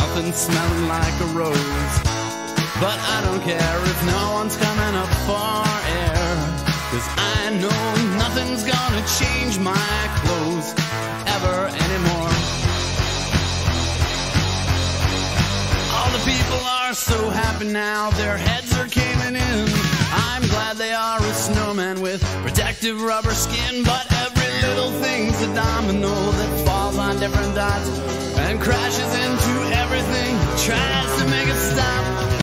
nothing smelling like a rose. But I don't care if no one's coming up for air. Cause I know nothing's gonna change my clothes ever anymore. All the people are so happy now, their heads are caving in. I'm glad they are a snowman with protective rubber skin, but every little thing's a domino that falls on different dots and crashes stop.